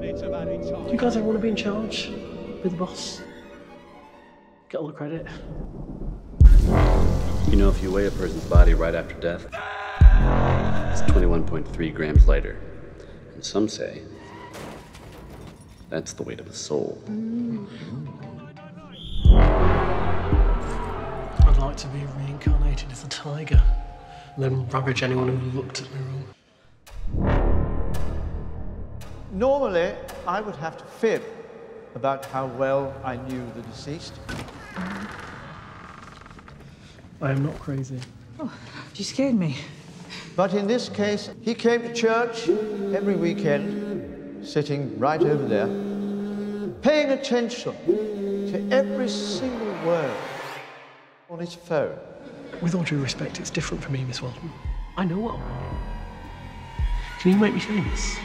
minutes of added time. Do you guys ever want to be in charge? Be the boss? Get all the credit? You know, if you weigh a person's body right after death, it's 21.3 grams lighter. And some say that's the weight of a soul. I'd like to be reincarnated as a tiger. And then ravage anyone who looked at me wrong. Normally, I would have to fib about how well I knew the deceased. I am not crazy. Oh, you scared me. But in this case, he came to church every weekend, sitting right over there, paying attention to every single word on his phone. With all due respect, it's different for me, Miss Welton. I know what I want. Can you make me famous?